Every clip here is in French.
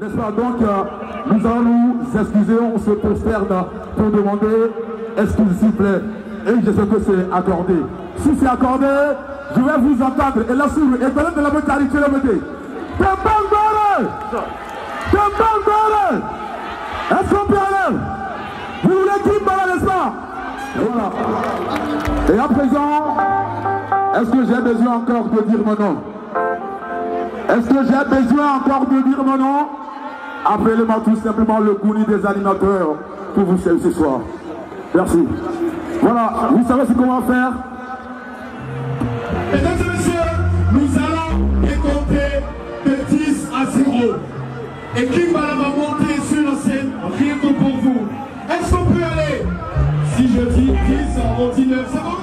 N'est-ce pas Donc, euh, nous allons nous excuser, on se prosterne pour demander, qu'il s'il plaît. Et je sais que c'est accordé. Si c'est accordé, je vais vous entendre. Et là, sur pendant de la tu le Tembangore Est-ce qu'on peut aller? Vous voulez Kimbala, n'est-ce pas? Voilà. Et à présent, est-ce que j'ai besoin encore de dire mon nom? Est-ce que j'ai besoin encore de dire mon nom? Appelez-moi tout simplement le gouni des animateurs pour vous servir ce soir. Merci. Voilà, vous savez ce qu'on va faire? Mesdames et messieurs, nous allons décompter de 10 à 0. Et Kimbala va monter sur la scène? Rien que pour vous. Est-ce qu'on peut aller? Si je dis 10, on dit 9, c'est bon?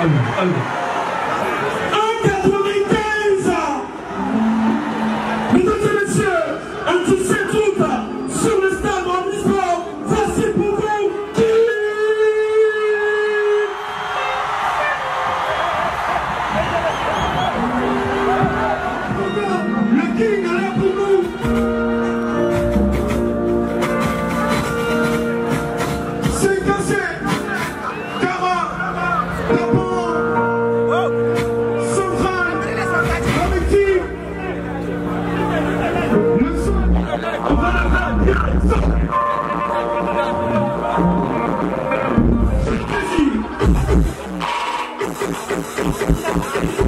algo. La faire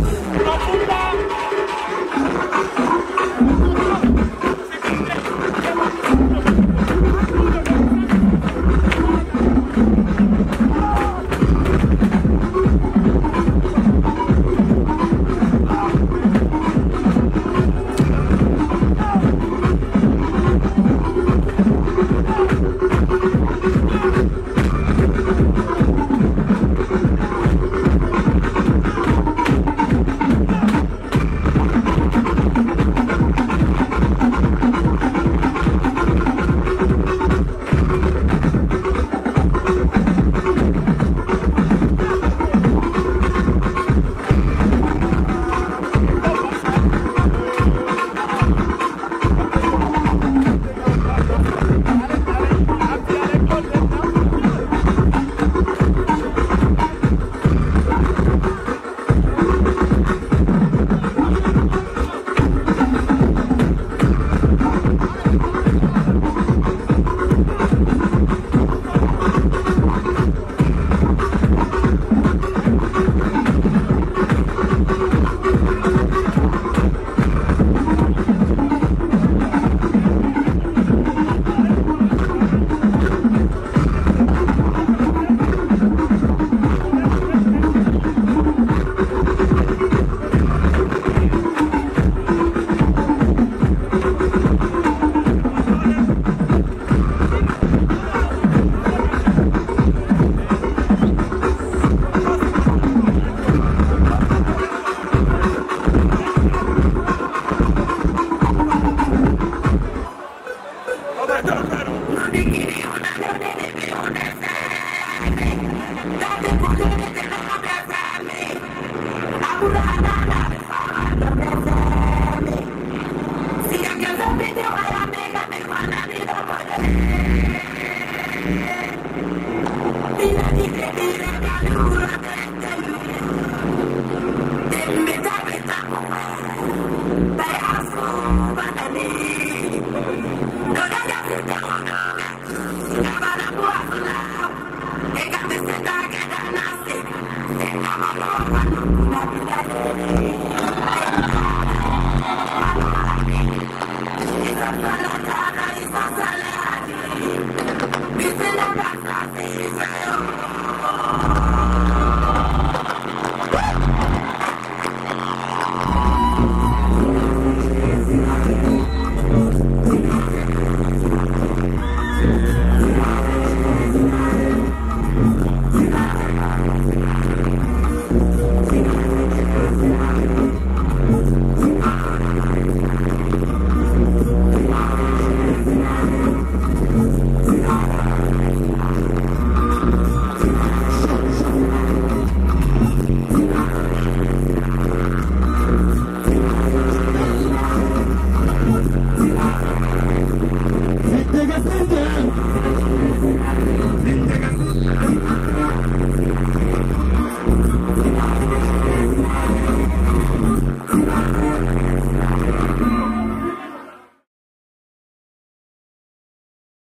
Get the Israel.